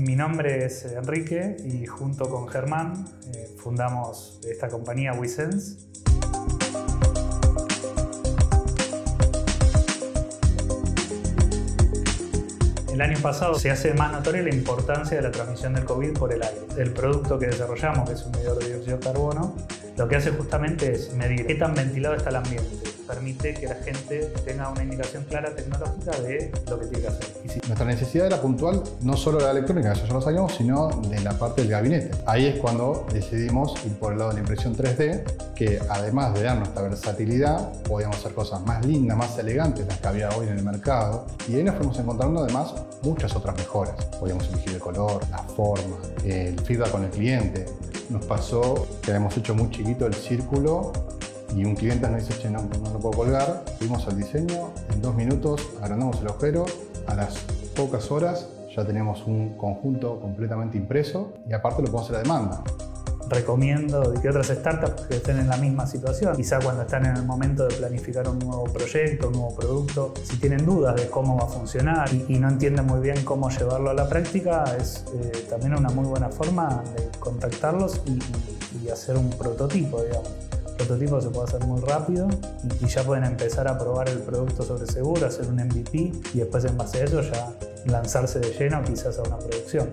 Mi nombre es Enrique y junto con Germán eh, fundamos esta compañía WeSense. El año pasado se hace más notoria la importancia de la transmisión del COVID por el aire. El producto que desarrollamos, es un medidor de dióxido de carbono, lo que hace justamente es medir qué tan ventilado está el ambiente, permite que la gente tenga una indicación clara tecnológica de lo que tiene que hacer. Nuestra necesidad era puntual no solo de la electrónica, eso ya lo sabíamos, sino de la parte del gabinete. Ahí es cuando decidimos ir por el lado de la impresión 3D, que además de darnos esta versatilidad, podíamos hacer cosas más lindas, más elegantes, las que había hoy en el mercado. Y ahí nos fuimos encontrando además muchas otras mejoras. Podíamos elegir el color, la forma, el feedback con el cliente. Nos pasó que habíamos hecho muy chiquito el círculo y un cliente nos dice, che, no, no lo puedo colgar. Fuimos al diseño, en dos minutos agrandamos el agujero, a las pocas horas ya tenemos un conjunto completamente impreso y aparte lo podemos hacer a demanda. Recomiendo que otras startups que estén en la misma situación, quizá cuando están en el momento de planificar un nuevo proyecto, un nuevo producto, si tienen dudas de cómo va a funcionar y, no entienden muy bien cómo llevarlo a la práctica, es eh, también una muy buena forma de contactarlos y, y hacer un prototipo, digamos prototipo se puede hacer muy rápido y, ya pueden empezar a probar el producto sobre seguro, hacer un MVP y después en base a eso ya lanzarse de lleno quizás a una producción.